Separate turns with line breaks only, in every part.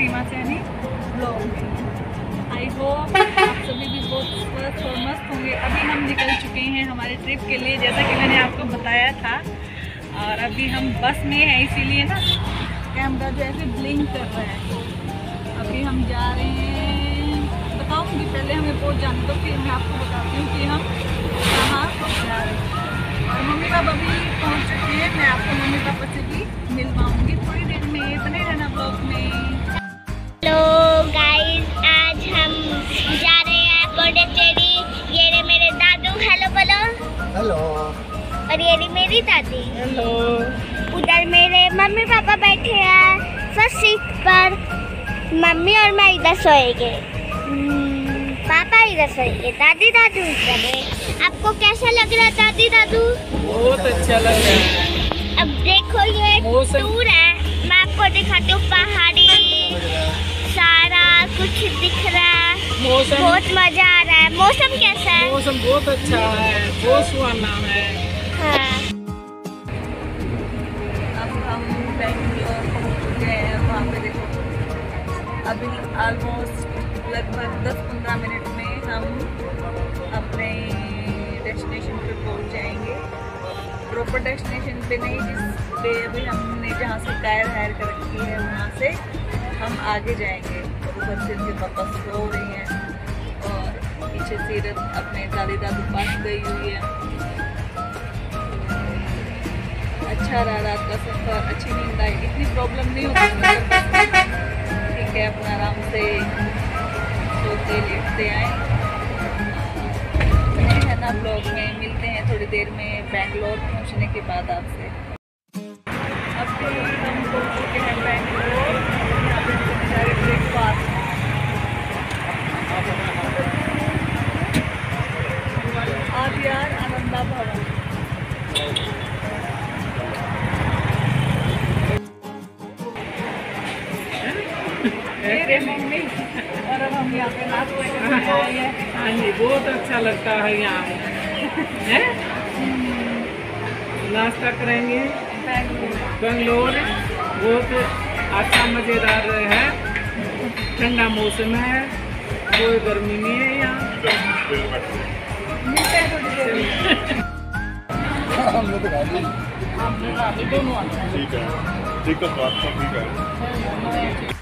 Seema Saini blog I hope आप सभी भी बहुत स्वस्थ और मस्त होंगे। अभी हम निकल चुके हैं हमारे ट्रिप के लिए, जैसा कि मैंने आपको बताया था। और अभी हम बस में हैं, इसीलिए ना कैमरा जो ऐसे ब्लिंक कर रहा है। अभी हम जा रहे हैं। बताऊँगी, पहले हमें पहुँच जाने तो फिर मैं आपको बताती हूँ कि हम और
ये रही मेरी दादी। हेलो उधर मेरे मम्मी पापा बैठे हैं। फ़र्स्ट सीट पर मम्मी और मैं इधर सोएँगे। हम्म, पापा इधर सोएँगे। दादी दादू इधर है आपको कैसा लग रहा है दादी दादू?
बहुत अच्छा लग रहा है।
अब देखो ये टूर है। मैं आपको दिखाती हूँ। पहाड़ी सारा कुछ दिख रहा है।
मौसम।
बहुत मज़ा आ रहा है। मौसम कैसा है?
मौसम बहुत अच्छा है। बहुत सुहाना है
हाँ
अब हम चुके हैं वहाँ पे देखो अभी ऑलमोस्ट लगभग 10-15 मिनट में हम अपने डेस्टिनेशन पे पहुँच जाएँगे प्रॉपर डेस्टिनेशन पे नहीं जिस पे अभी हमने जहाँ से टायर हायर कर रखी है वहाँ से हम आगे जाएँगे उधर से पापा सो रही हैं और पीछे सीरत अपने दादी दादू पास गई हुई है अच्छा रहा रात का सफ़र, अच्छी नींद आई। इतनी प्रॉब्लम नहीं होती ठीक है, अपना आराम से सोते लेटते आए। हैं ना ब्लॉग में, मिलते हैं थोड़ी देर में बैंगलोर पहुँचने के बाद आपसे। अब तो हम पहुँच चुके हैं बैंगलोर। यहाँ पे सारे ब्रेकफास्ट आज यार आनंदा भवन मेरे मम्मी और अब हम यहाँ पे नाश्ते करने हैं।
हाँ जी बहुत अच्छा लगता है यहाँ। है? नाश्ता करेंगे।
बैंगलोर
बेंगलोर बहुत अच्छा मज़ेदार है। ठंडा मौसम है। कोई गर्मी नहीं है यहाँ।
हैं
हम लोग
हैं।
ठीक है ठीक है बात सब ठीक है।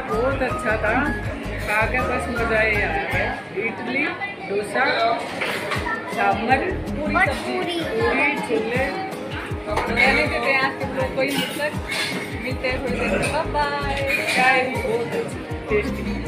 नाश्ता बहुत अच्छा था। खा के बस मज़ा ही आया। है इडली डोसा सांभर
और पूरी
पूरी छोले।
कोई देते हैं आज के ब्लॉग को ही मतलब मिलते हैं थोड़ी देर में बाय
बहुत टेस्टी